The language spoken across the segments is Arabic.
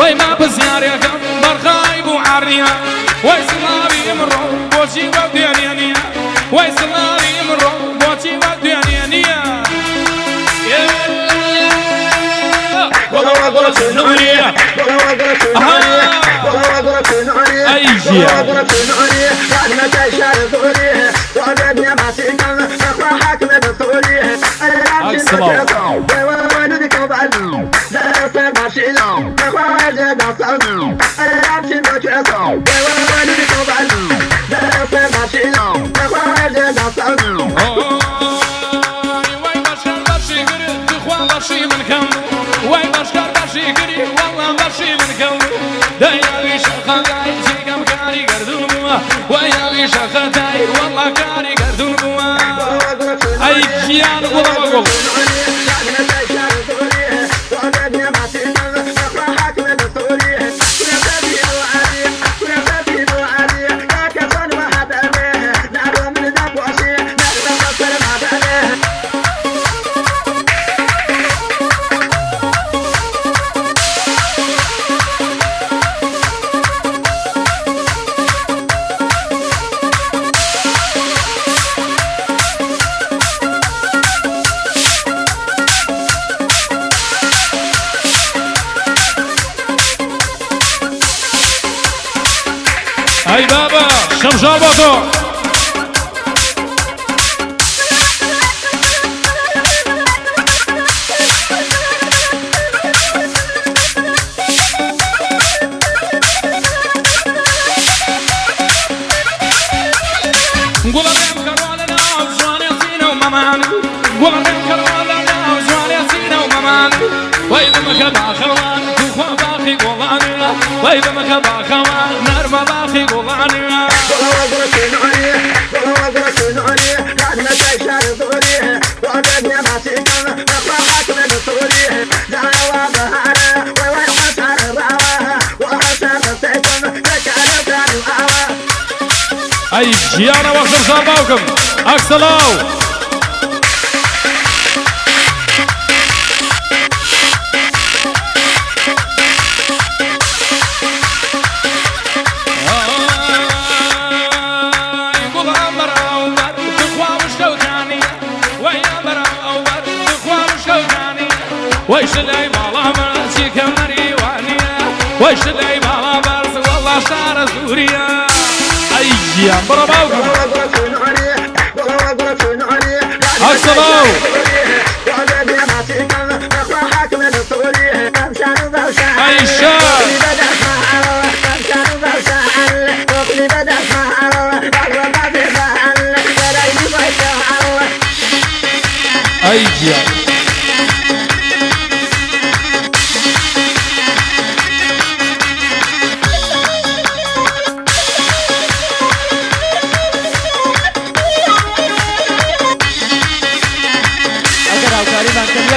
وای ما بزیارەکەم بەرخای بوو عڕیا وای سڵاوی ئمڕۆ بۆچی وە دوێنێ نییە وای سڵاوی ئمڕۆ بۆچی وە دوێنێ نییە أي شيء. دەیاوی شەخەدای جێگەم کاری گردون بووە وایاوی شەخەدای وەڵا کاری گردون بووە ئەی گیان گوڵە بەگوڵ ئەی گوڵانە وەی بمەکە باخەوان نەرمە باخی گوڵانە ئەی ژیانە وەختم ساڵ باوکم ئەکسەلاو ويش ويش اللي بالا مرس والله شعر سوريا. أي يا برافو السلام أي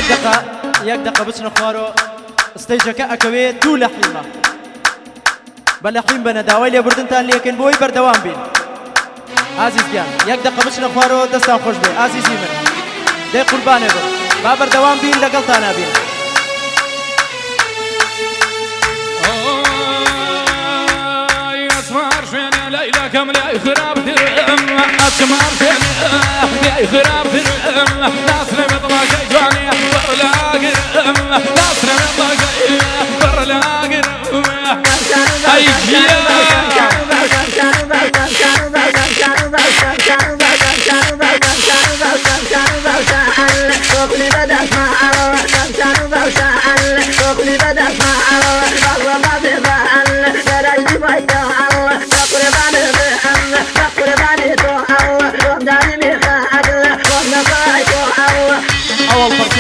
یەک دقە یەک دقە بچنە خوارۆ ستەیجەکە ئەکەوێت دوو لە حیمە بە لە حیم بەنە داوای لێبوردنتان لێکن بۆی بەردەوام بین ئازیز گیان یەک دقە بچنە خوارەوە دەستان خۆش بێ ئازیزی من دەی قوربانێ بن با بەردەوام بین لەگەڵتان نابین شوين ليلى كم لا خراب درم اسمار شوين لا خراب درم ناس رمض ما جاني برلا قرم ناس رمض ما برلا قرم أي ئەوڵ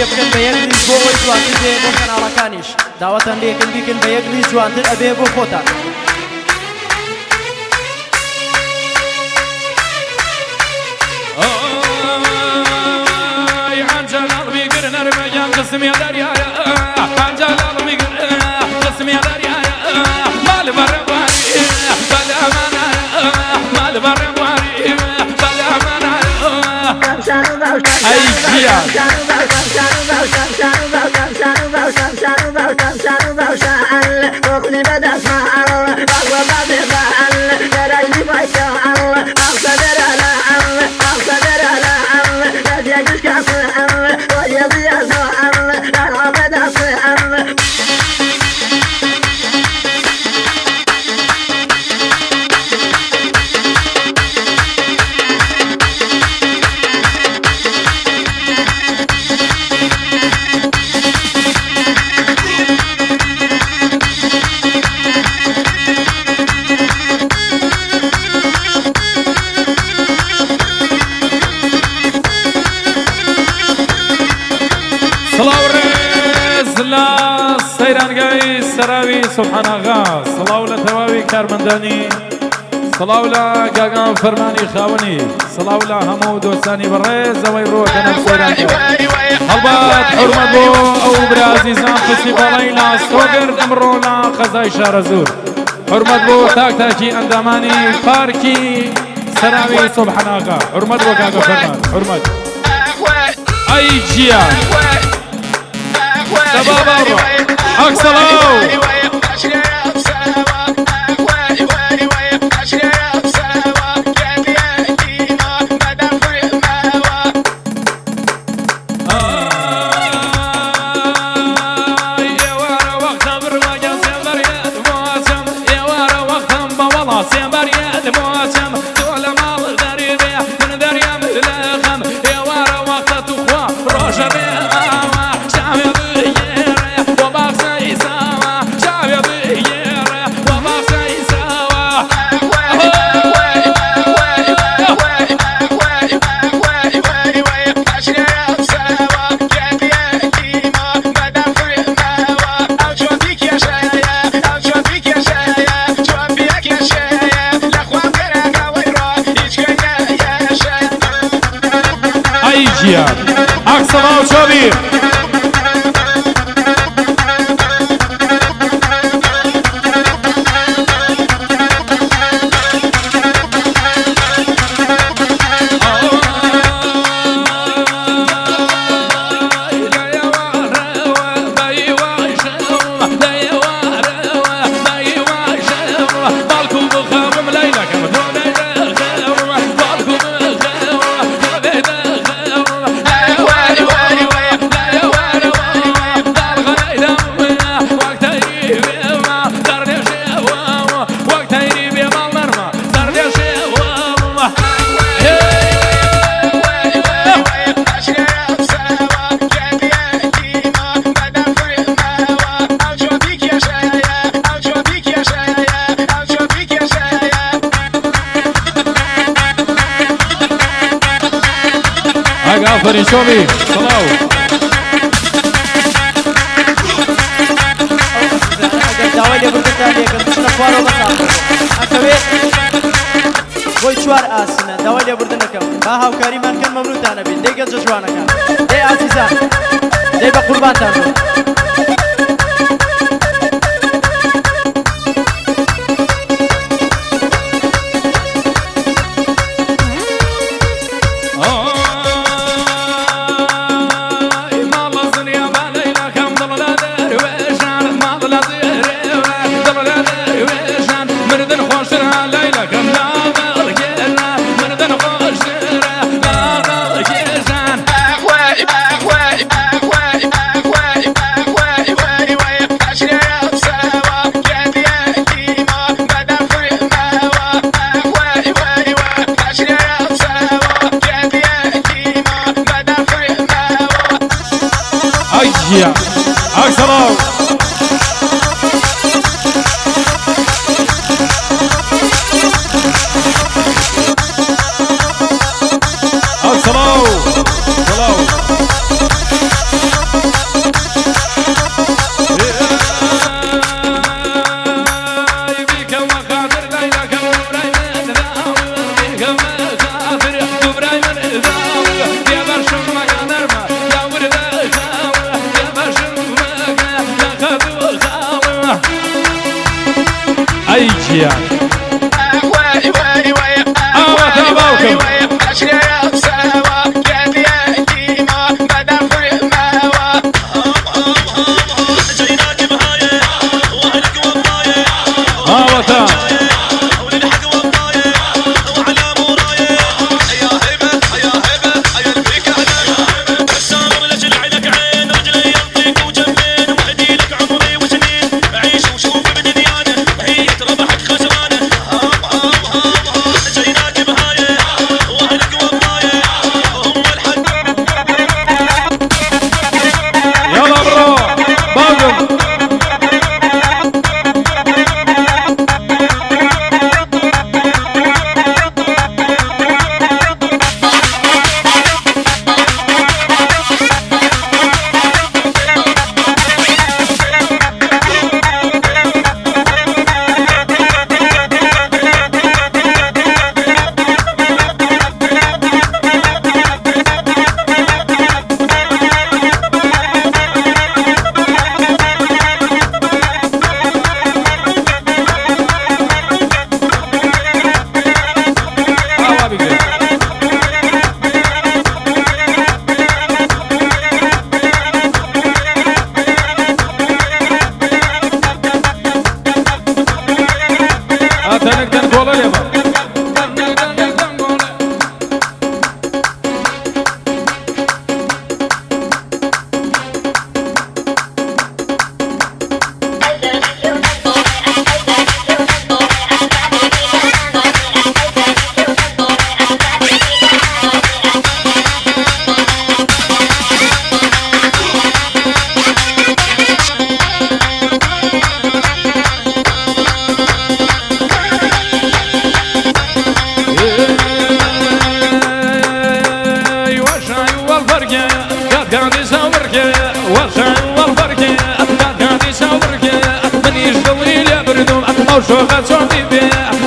پڕتێ بکەن بە یەک ریز بۆ ئەوەی جوانتر بێ بۆ کەناڵەکانیش. داوەتان لێکن بیکن بە یەک ریز جوانتر ئەبێ بۆ خۆتان عنجل قلبي قرن ارميان قسم يا دريا اي جيان سڵاو لە گاگان فەرمانی خاوەنی سڵاو لە هەموو دۆستانی بەڕێزەوەی ڕۆکەنە سەران هەڵبات حرمەت بۆ ئەو برازیزان فستیڤاڵی لاستۆگر ئەمڕۆ لە قەزای شارە زور. حرمەت بۆ تاک تاکی ئەندامانی پارکی سەراوی سبحان آغا حرمەت بۆ کاگە فەرمان حرمەت ئەی جیان سەبا باڕۆ homem. Dał szkoda co mi wie?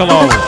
اي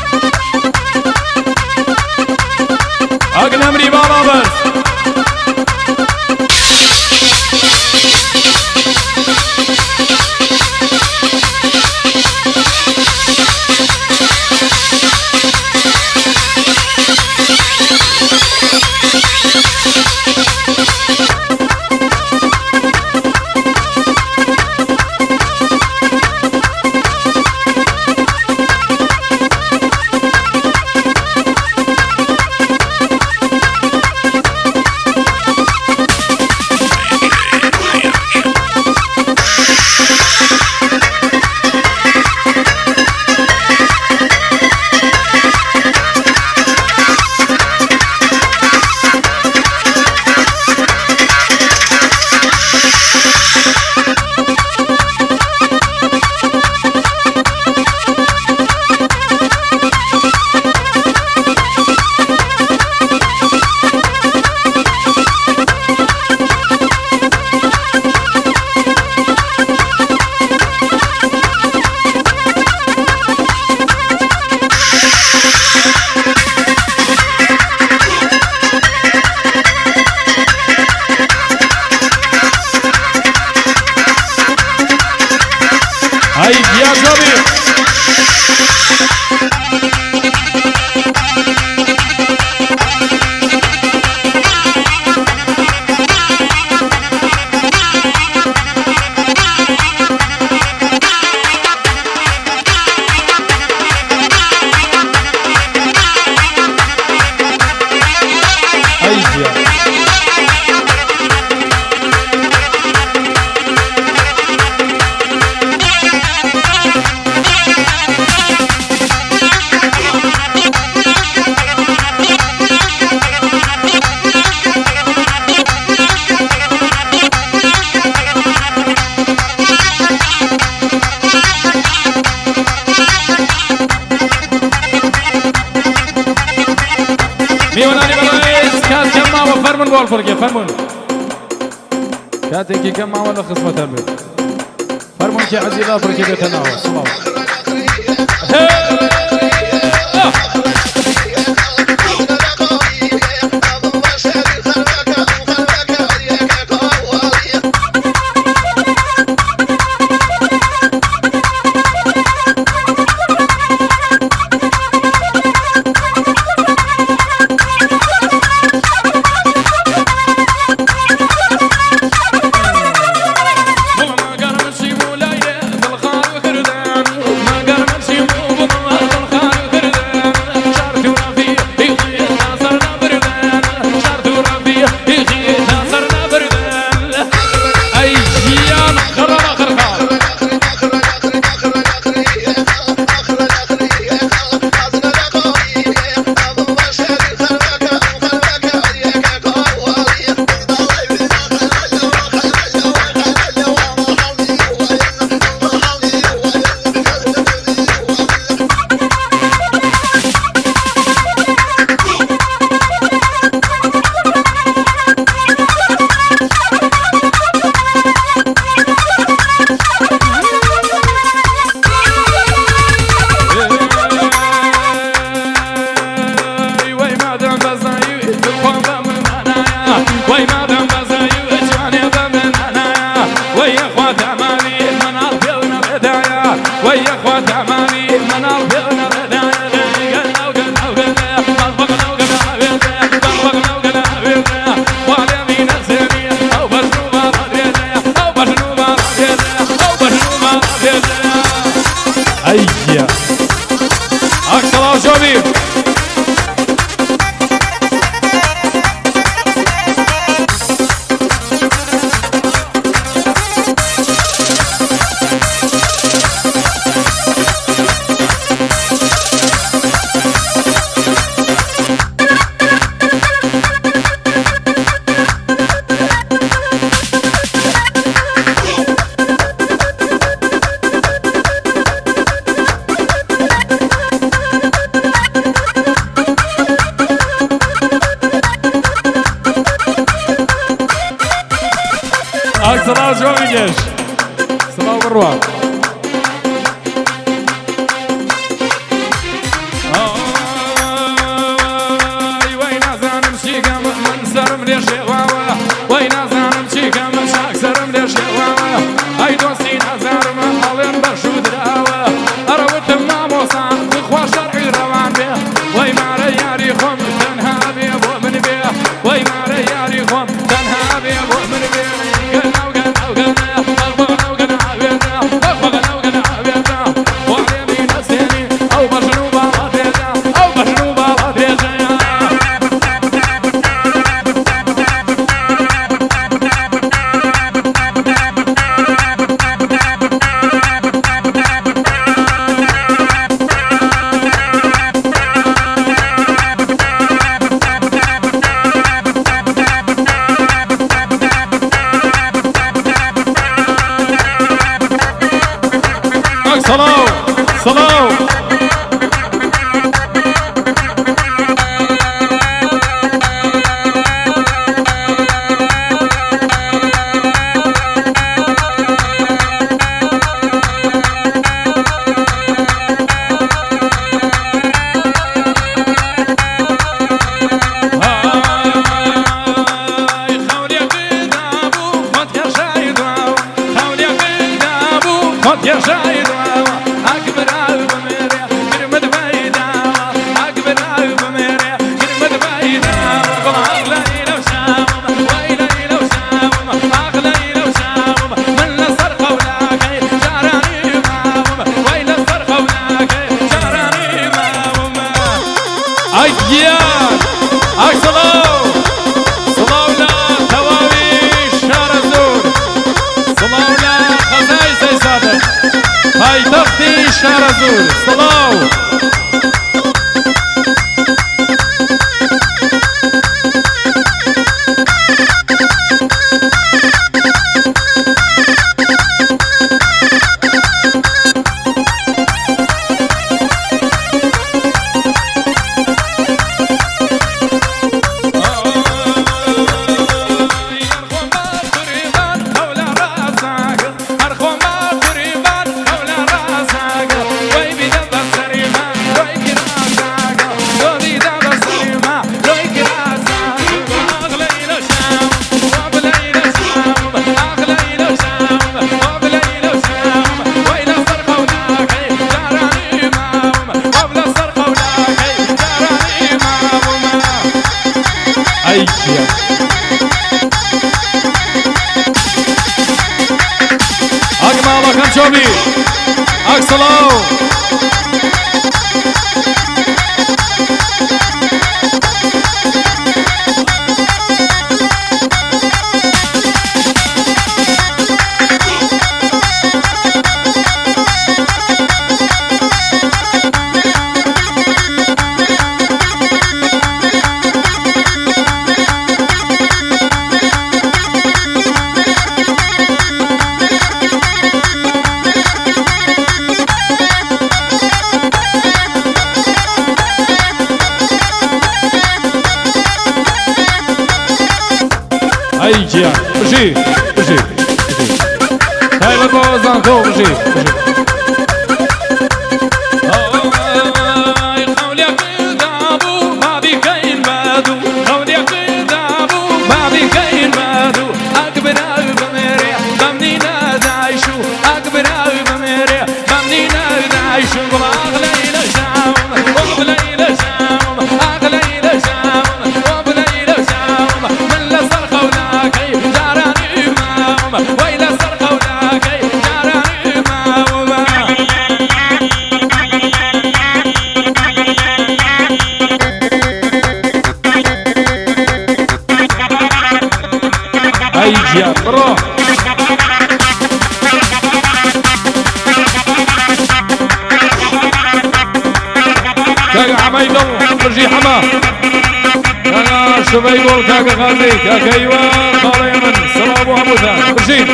هاتێکی كم ماوە خصمة خزمەتە فرمون هەرمونکی عزیلا بڕکێ بيتنا هو سڵاو. Ay, dafti şarazul. bom! Akmal Hakan Çobli Aksalau pas encore. كاكا حميدو حمجي حما. كاكا شبيبول كاكا غازي كاكا إيوان قال من سلام أبو ثان برشيد